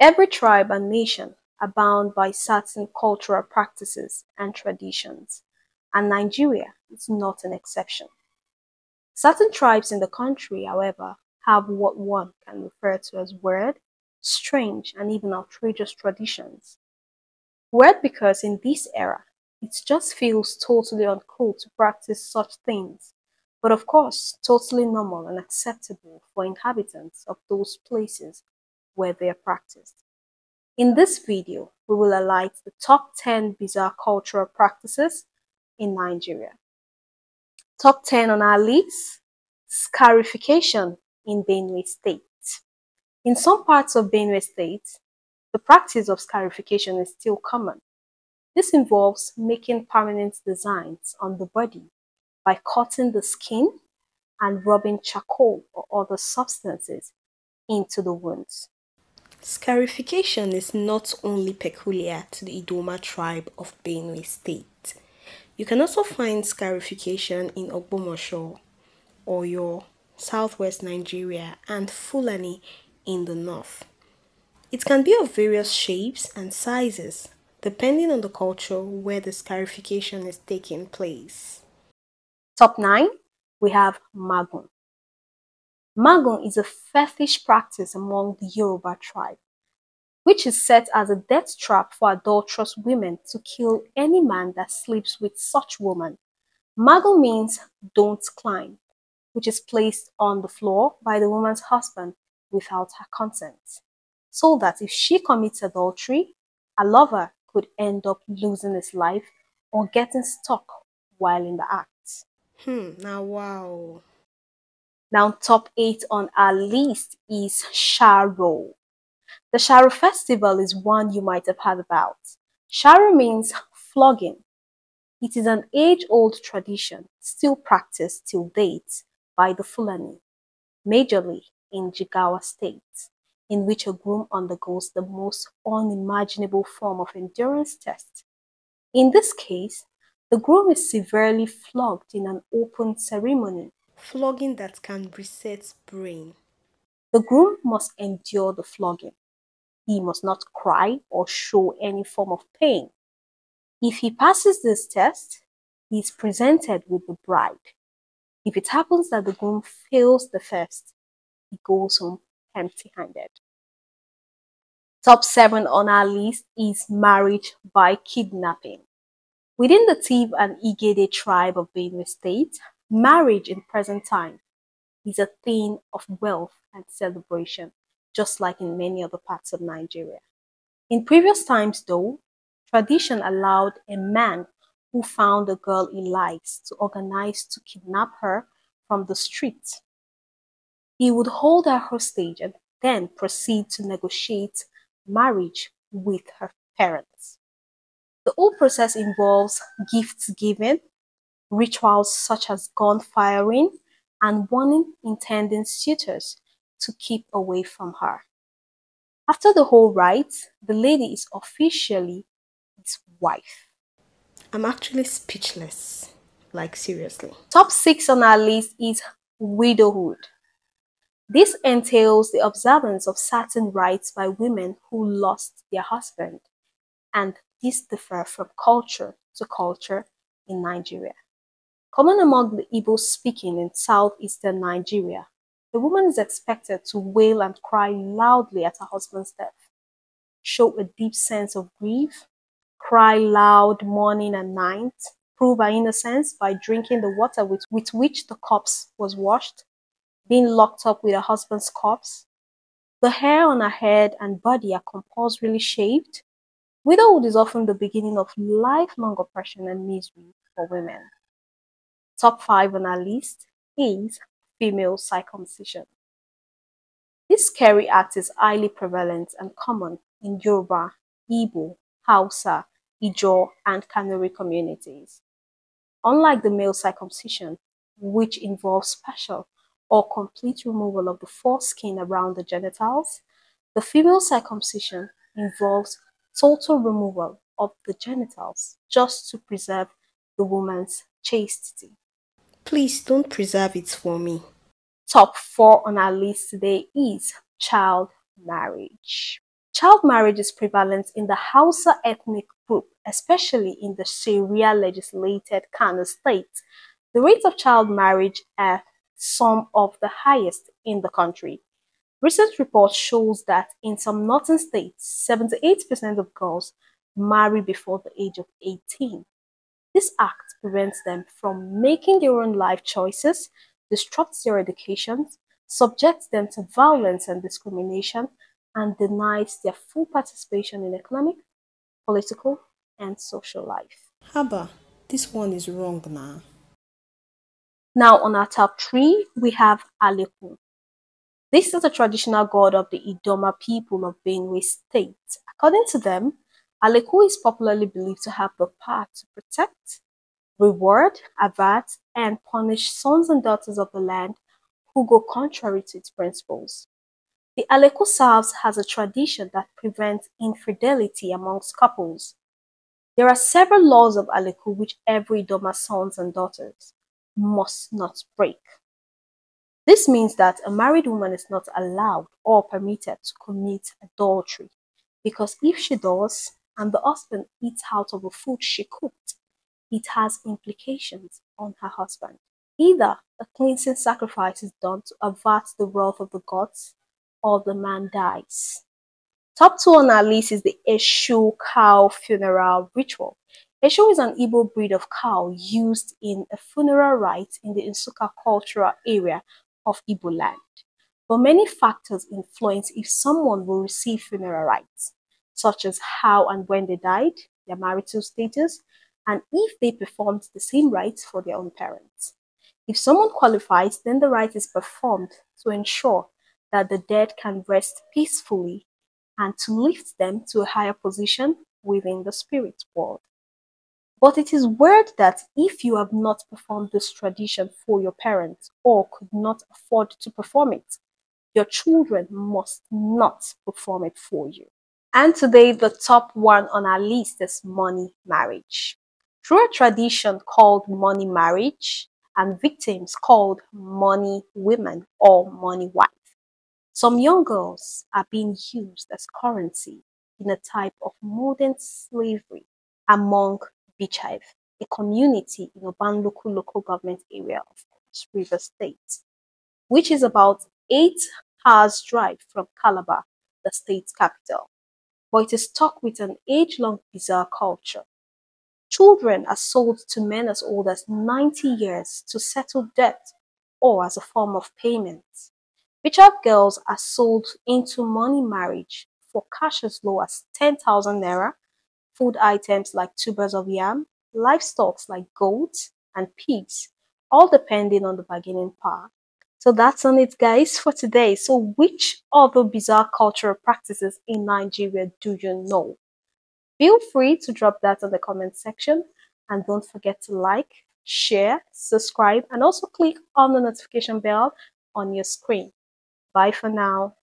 Every tribe and nation are bound by certain cultural practices and traditions, and Nigeria is not an exception. Certain tribes in the country, however, have what one can refer to as weird, strange, and even outrageous traditions. Weird because in this era, it just feels totally uncool to practice such things, but of course, totally normal and acceptable for inhabitants of those places where they are practiced. In this video, we will highlight the top 10 bizarre cultural practices in Nigeria. Top 10 on our list, scarification in Benue State. In some parts of Benue State, the practice of scarification is still common. This involves making permanent designs on the body by cutting the skin and rubbing charcoal or other substances into the wounds. Scarification is not only peculiar to the Idoma tribe of Benue State. You can also find scarification in Ogbomosho, Oyo, southwest Nigeria, and Fulani in the north. It can be of various shapes and sizes, depending on the culture where the scarification is taking place. Top 9, we have Magun. Magun is a fetish practice among the Yoruba tribe, which is set as a death trap for adulterous women to kill any man that sleeps with such woman. Magun means don't climb, which is placed on the floor by the woman's husband without her consent, so that if she commits adultery, a lover could end up losing his life or getting stuck while in the act. Hmm, now wow. Now, top 8 on our list is Sharo. The Sharo festival is one you might have heard about. Sharo means flogging. It is an age-old tradition still practiced till date by the Fulani, majorly in Jigawa State, in which a groom undergoes the most unimaginable form of endurance test. In this case, the groom is severely flogged in an open ceremony flogging that can reset brain. The groom must endure the flogging. He must not cry or show any form of pain. If he passes this test, he is presented with the bride. If it happens that the groom fails the first, he goes home empty handed. Top 7 on our list is marriage by kidnapping. Within the Tiv and Igede tribe of Benue State, Marriage in present time is a thing of wealth and celebration, just like in many other parts of Nigeria. In previous times, though, tradition allowed a man who found a girl he likes to organize to kidnap her from the street. He would hold her hostage and then proceed to negotiate marriage with her parents. The whole process involves gifts given, rituals such as gun firing and warning intending suitors to keep away from her. After the whole rite, the lady is officially his wife. I'm actually speechless. Like, seriously. Top six on our list is widowhood. This entails the observance of certain rites by women who lost their husband, and these differ from culture to culture in Nigeria. Common among the Igbo speaking in southeastern Nigeria, the woman is expected to wail and cry loudly at her husband's death, show a deep sense of grief, cry loud morning and night, prove her innocence by drinking the water with, with which the corpse was washed, being locked up with her husband's corpse. The hair on her head and body are compulsorily shaved. Widowhood is often the beginning of lifelong oppression and misery for women. Top 5 on our list is female circumcision. This scary act is highly prevalent and common in Yoruba, Igbo, Hausa, Ijaw, and Kanuri communities. Unlike the male circumcision, which involves partial or complete removal of the foreskin around the genitals, the female circumcision involves total removal of the genitals just to preserve the woman's chastity. Please don't preserve it for me. Top four on our list today is child marriage. Child marriage is prevalent in the Hausa ethnic group, especially in the Sharia legislated Kano state. The rates of child marriage are some of the highest in the country. Recent report shows that in some northern states, 78% of girls marry before the age of 18. This act prevents them from making their own life choices, disrupts their education, subjects them to violence and discrimination, and denies their full participation in economic, political, and social life. Haba, this one is wrong now. Now, on our top three, we have Alekwu. This is a traditional god of the Idoma people of Benue State. According to them, Alekwu is popularly believed to have the power to protect, reward, avert, and punish sons and daughters of the land who go contrary to its principles. The Alekwu serves has a tradition that prevents infidelity amongst couples. There are several laws of Alekwu which every Idoma sons and daughters must not break. This means that a married woman is not allowed or permitted to commit adultery because if she does and the husband eats out of the food she cooked, it has implications on her husband. Either a cleansing sacrifice is done to avert the wrath of the gods or the man dies. Top two on our list is the Eshu cow funeral ritual. Eshu is an Igbo breed of cow used in a funeral rite in the Nsukka cultural area of Igbo land. But many factors influence if someone will receive funeral rites, such as how and when they died, their marital status, and if they performed the same rites for their own parents. If someone qualifies, then the rite is performed to ensure that the dead can rest peacefully and to lift them to a higher position within the spirit world. But it is weird that if you have not performed this tradition for your parents or could not afford to perform it, your children must not perform it for you. And today, the top one on our list is money marriage. Through a tradition called money marriage and victims called money women or money wife, some young girls are being used as currency in a type of modern slavery among Becheve, a community in Obanliku local government area of Cross River State, which is about eight hours drive from Calabar, the state's capital. But it is stuck with an age-long bizarre culture. Children are sold to men as old as 90 years to settle debt or as a form of payment. Becheve girls are sold into money marriage for cash as low as 10,000 naira food items like tubers of yam, livestock like goats and pigs, all depending on the bargaining power. So that's on it, guys, for today. So, which other bizarre cultural practices in Nigeria do you know? Feel free to drop that in the comment section and don't forget to like, share, subscribe, and also click on the notification bell on your screen. Bye for now.